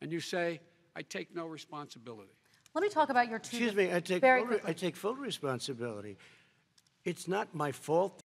and you say, I take no responsibility. Let me talk about your two. Excuse me, I take, full I take full responsibility. It's not my fault